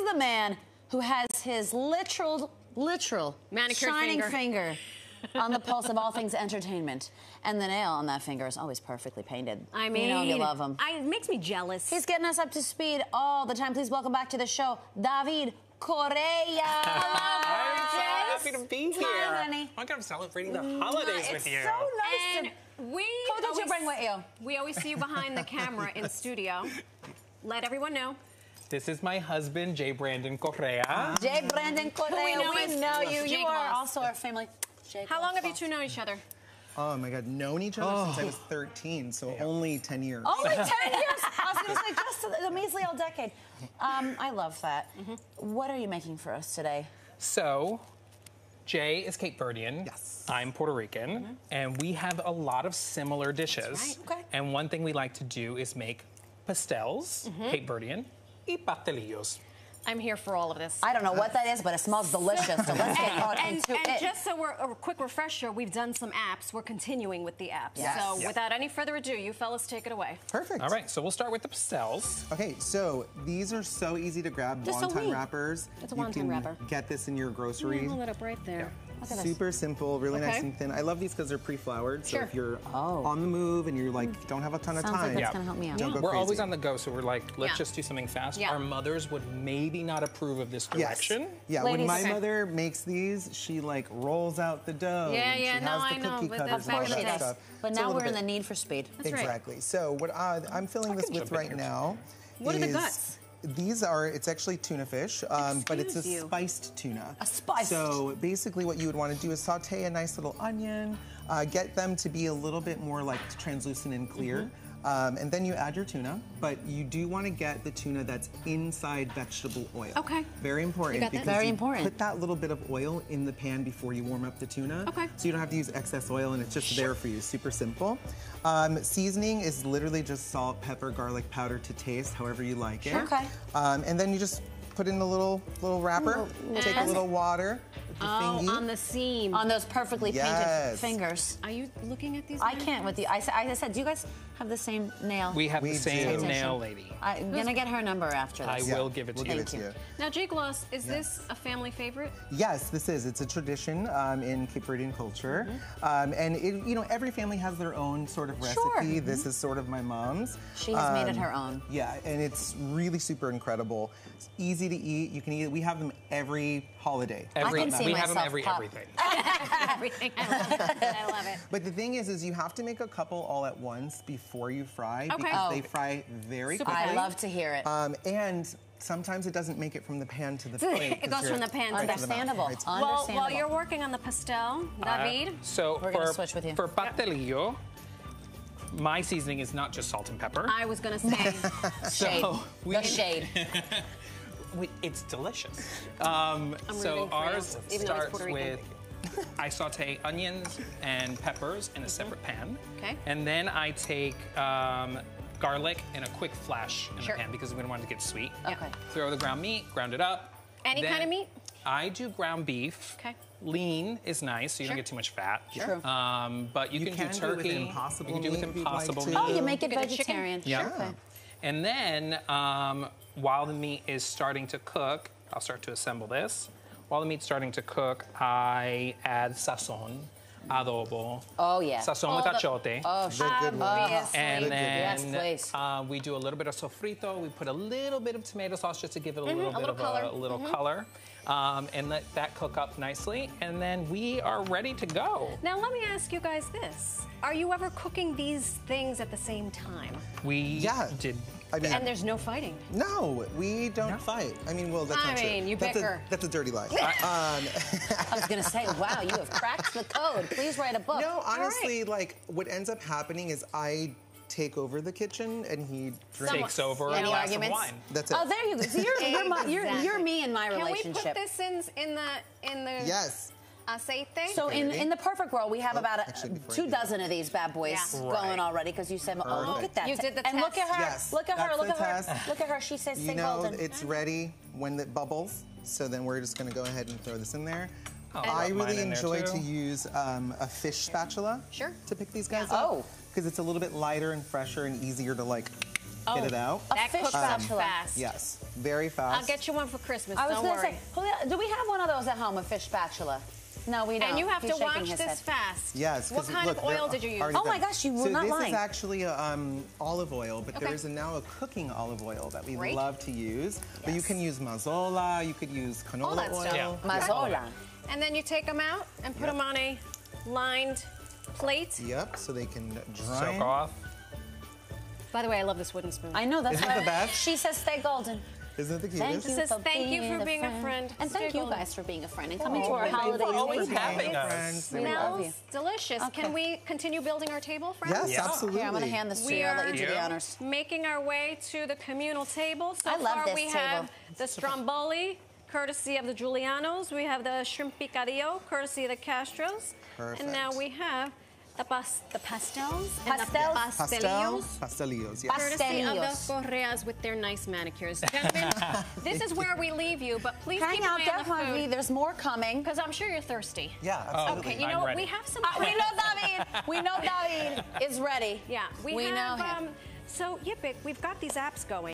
is the man who has his literal, literal Manicured shining finger. finger. on the pulse of all things entertainment, and the nail on that finger is always perfectly painted. I mean, you know you love him. I, it makes me jealous. He's getting us up to speed all the time. Please welcome back to the show, David Correa. I'm so happy to be Smile, here. honey. I'm kind celebrating the mm, holidays it's with you. so nice and to. we Who did you bring with you? We always see you behind the camera in studio. Let everyone know. This is my husband, Jay Brandon Correa. Jay Brandon Correa. we know we know you. Jake You are Moss. also our family. Jake How long have you two known each other? Oh my God, known each other since I was 13, so only 10 years. Only 10 years. I was going to say just a measly old decade. Um, I love that. Mm-hmm. What are you making for us today? So, Jay is Cape Verdean. Yes. I'm Puerto Rican. And we have a lot of similar dishes. right. Okay. And one thing we like to do is make pastels, Mm-hmm. Cape Verdean, y pastelillos. I'm here for all of this. I don't know what that is, but it smells delicious. So let's get on and, into and it. just so we're a quick refresher, we've done some apps. We're continuing with the apps. Yes. So Yeah. without any further ado, you fellas take it away. Perfect. All right, so we'll start with the pastels. Okay, so these are so easy to grab. Just so wonton neat. wrappers. It's a wonton wrapper. Get this in your groceries. Hold it up right there. Look at this. Super simple, really nice and thin. I love these because they're pre-floured. So Sure. if you're Oh. on the move and you're like don't have a ton of Sounds like time, that's Yeah. going to help me out. don't go We're crazy. always on the go, so we're like, let's Yeah. just do something fast. Yeah. Our mothers would maybe not approve of this Yes. direction. Yeah, Ladies- when my Okay. mother makes these, she like rolls out the dough. Yeah, and yeah, she no, has I the know, cookie but cutters that's and all back in that day. stuff. But It's a now little we're in bit- the need for speed. That's right. exactly. So what uh, I'm filling this with right now. What are the is- guts? These are, it's actually tuna fish, um, but it's a you. spiced tuna. A spiced. So basically what you would want to do is saute a nice little onion, uh, get them to be a little bit more like translucent and clear. Mm-hmm. Um, and then you add your tuna, but you do want to get the tuna that's inside vegetable oil. Okay. Very important. You got that? because Very you important. Put that little bit of oil in the pan before you warm up the tuna. Okay. So you don't have to use excess oil and it's just there for you. Super simple. Um, seasoning is literally just salt, pepper, garlic powder to taste, however you like it. Okay. Um, and then you just put in a little little wrapper, take a little water with the Oh, thingy. on the seam. On those perfectly painted fingers. Are you looking at these? I now? can't with you. I, I said, do you guys have the same nail? We have We the same do. nail lady. I'm going to get her number after I this. Yeah, will give it to we'll you. give it to you. you. Now, Jake Gloss, is this a family favorite? Yes, this is. It's a tradition um, in Cape Verdean culture, um, and it, you know every family has their own sort of recipe. Sure. This is sort of my mom's. She has made it Um, her own. Yeah, and it's really super incredible. It's easy to eat. You can eat it. We have them every holiday. Every, can see we have them every pop- everything. Everything. I love it. I love it. But the thing is, is you have to make a couple all at once before you fry Okay. because Oh. they fry very Super quickly. I love to hear it. Um, and sometimes it doesn't make it from the pan to the plate. it goes from the pan to right the- mouth, Understandable. right to- Well, while you're working on the pastel, Uh, David, so We're for, gonna switch with you. For pastelillo, my seasoning is not just salt and pepper. I was gonna say, shade. so we- the shade. We, it's delicious. Um, so rooting for you, ours even though it's starts with I saute onions and peppers in a separate pan. Okay. And then I take um, garlic in a quick flash in Sure. the pan because we don't want it to get sweet. Okay. Throw the ground meat, ground it up. Any Then kind of meat? I do ground beef. Okay. Lean is nice, so you Sure. don't get too much fat. Sure. Um, but you, You can, can do do it with turkey. Impossible you can do it meat with if you'd like impossible meat. Oh, you make it Get a vegetarian. Yeah. Okay. And then, um, while the meat is starting to cook, I'll start to assemble this. While the meat's starting to cook, I add sazon, adobo. Oh, yeah. Sazon with Oh, the- achote. Oh, The shit. good one. Obviously. and Yes, then please. uh, we do a little bit of sofrito. We put a little bit of tomato sauce just to give it a little Mm-hmm, a bit little of color. a, a little color. Um, and let that cook up nicely. And then we are ready to go. now let me ask you guys this: Are you ever cooking these things at the same time? We Yeah. did. I mean, And there's no fighting. no, we don't No. fight. I mean, well, that's I not true. mean, you that's bicker. A, that's a dirty lie. um, I was going to say, wow, you have cracked the code. Please write a book. no, honestly, like what ends up happening is I take over the kitchen and he drinks. Takes over Any a glass arguments? of wine. That's it. Oh, there you go. So you're, you're, my, you're, you're me in my Can we put this in in the in the Yes. Aceite? So in, in the perfect world, we have Oh, about a, actually, two dozen of these bad boys Yeah. going Right. already because you said, oh, look at that. You did the and look at her. Yes, look at her. Look the at her. test. Look at her. She says, You know golden." it's ready when it bubbles. So then we're just gonna go ahead and throw this in there. I'll I really enjoy to use um, a fish spatula Sure. to pick these guys Yeah. up. Oh. Because it's a little bit lighter and fresher and easier to like get it out. A That fish cooks up spatula. fast. Yes, very fast. I'll get you one for Christmas. I was don't gonna worry. say, do we have one of those at home, a fish spatula? No, we don't. and you have He's to watch this head. fast. Yes. What 'cause kind look, of oil did you use? Oh my gosh, you were so not this lying. is actually um, olive oil, but Okay. there is now a cooking olive oil that we Great. love to use. But you can use Mazola, you could use canola oil. Yeah. Mazola. And then you take them out and put Yep. them on a lined plate. Yep, so they can dry. Soak off. By the way, I love this wooden spoon. I know that's Isn't why the best? she says stay golden. Isn't it the Thank you says, for "Thank you being for being a friend. And thank you guys for being a friend and coming Oh, to our thank you holiday for always having us. friends. We They love love you. Smells delicious. Okay. Can we continue building our table, friends? Yes, Yeah. absolutely. Here, I'm going to hand this to We you. I'll let you do the honors. Making our way to the communal table. So I love far, this we table. have the stromboli, courtesy of the Giulianos. We have the shrimp picadillo, courtesy of the Castros. Perfect. And now we have the, pas- the pastels Pastels? and the Pastel, pastelillos. pastelillos, yes. Pas- Courtesy of the Correas with their nice manicures. Gentlemen, this is where we leave you, but please Hang keep an out eye on the Harvey. food. There's more coming. Because I'm sure you're thirsty. Yeah, absolutely. Okay, you I'm know, ready. we have some... Uh, we know David. We know David is ready. Yeah, we, we have, know him. Um, so, Yipik, we've got these apps going.